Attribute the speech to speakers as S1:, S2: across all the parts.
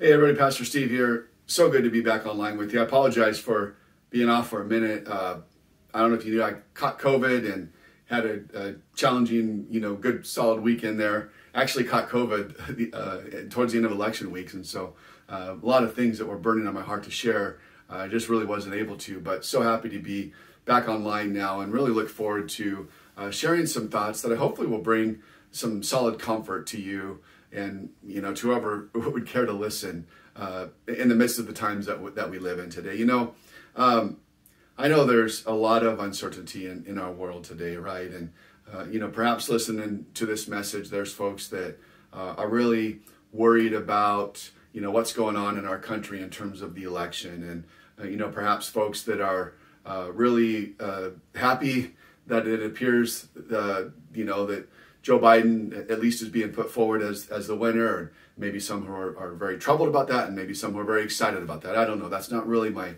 S1: Hey, everybody, Pastor Steve here. So good to be back online with you. I apologize for being off for a minute. Uh, I don't know if you knew I caught COVID and had a, a, challenging, you know, good solid weekend there. Actually, caught COVID uh, towards the end of election weeks, and so uh, a lot of things that were burning on my heart to share. Uh, I just really wasn't able to, but so happy to be back online now, and really look forward to uh, sharing some thoughts that I hopefully will bring some solid comfort to you and you know to whoever would care to listen uh, in the midst of the times that, that we live in today. You know, um, I know there's a lot of uncertainty in, in our world today, right? And uh, you know, perhaps listening to this message, there's folks that uh, are really worried about you know what's going on in our country in terms of the election, and uh, you know, perhaps folks that are uh, really uh, happy that it appears you know that Joe Biden at least is being put forward as, as the winner, and maybe some who are, are very troubled about that, and maybe some who are very excited about that. I don't know. That's not really my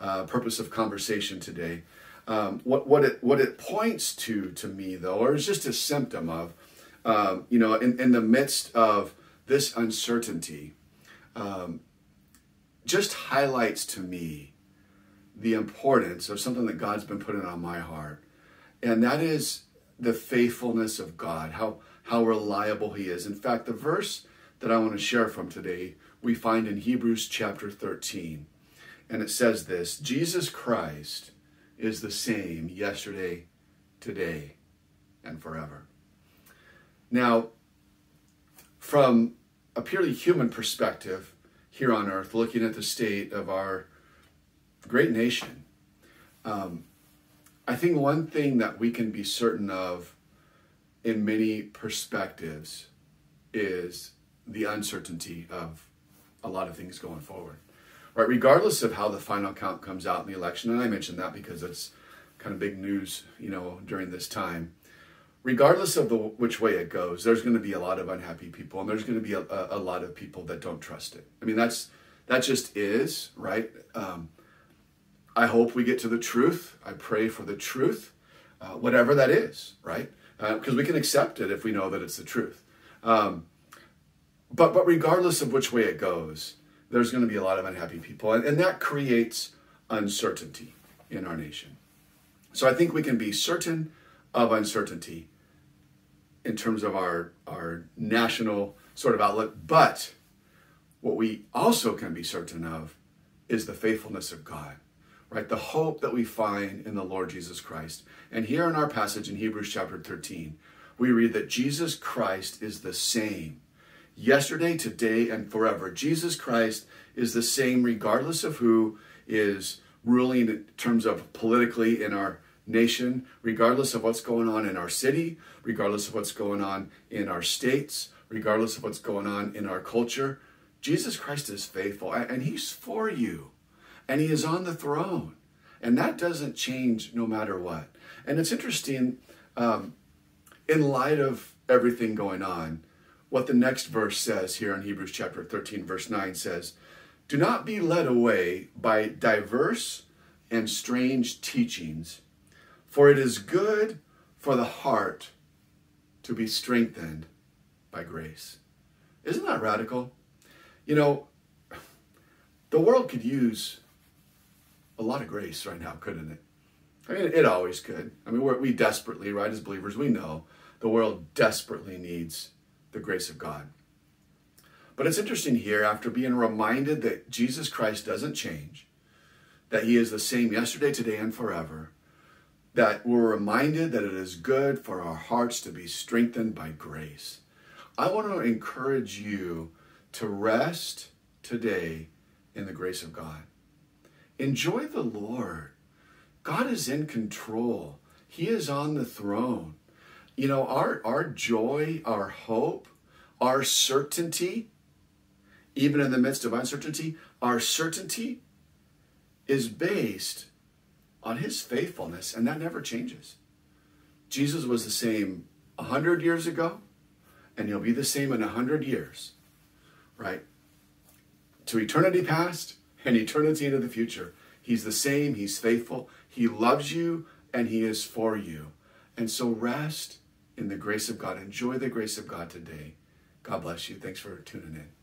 S1: uh, purpose of conversation today. Um, what what it what it points to to me though, or is just a symptom of, um, you know, in, in the midst of this uncertainty, um, just highlights to me the importance of something that God's been putting on my heart, and that is the faithfulness of God, how, how reliable He is. In fact, the verse that I want to share from today, we find in Hebrews chapter 13. And it says this Jesus Christ is the same yesterday, today, and forever. Now, from a purely human perspective here on earth, looking at the state of our great nation, um, I think one thing that we can be certain of in many perspectives is the uncertainty of a lot of things going forward. Right, regardless of how the final count comes out in the election, and I mentioned that because it's kind of big news, you know, during this time. Regardless of the which way it goes, there's going to be a lot of unhappy people, and there's going to be a, a, a lot of people that don't trust it. I mean, that's that just is right. Um, I hope we get to the truth. I pray for the truth, uh, whatever that is, right? Because uh, we can accept it if we know that it's the truth. Um, but but regardless of which way it goes, there's going to be a lot of unhappy people, and, and that creates uncertainty in our nation. So I think we can be certain of uncertainty in terms of our our national sort of outlook, but what we also can be certain of is the faithfulness of God right? The hope that we find in the Lord Jesus Christ. And here in our passage in Hebrews chapter 13, we read that Jesus Christ is the same yesterday, today, and forever. Jesus Christ is the same regardless of who is ruling in terms of politically in our nation, regardless of what's going on in our city, regardless of what's going on in our states, regardless of what's going on in our culture. Jesus Christ is faithful and he's for you and he is on the throne. And that doesn't change no matter what. And it's interesting, um, in light of everything going on, what the next verse says here in Hebrews chapter 13, verse 9 says, Do not be led away by diverse and strange teachings, for it is good for the heart to be strengthened by grace. Isn't that radical? You know, the world could use a lot of grace right now, couldn't it? I mean, it always could. I mean, we desperately, right, as believers, we know the world desperately needs the grace of God. But it's interesting here, after being reminded that Jesus Christ doesn't change, that he is the same yesterday, today, and forever, that we're reminded that it is good for our hearts to be strengthened by grace. I want to encourage you to rest today in the grace of God. Enjoy the Lord. God is in control. He is on the throne. You know, our, our joy, our hope, our certainty, even in the midst of uncertainty, our certainty is based on his faithfulness, and that never changes. Jesus was the same 100 years ago, and he'll be the same in 100 years, right? To eternity past, and eternity into the future. He's the same, He's faithful, He loves you, and He is for you. And so rest in the grace of God. Enjoy the grace of God today. God bless you. Thanks for tuning in.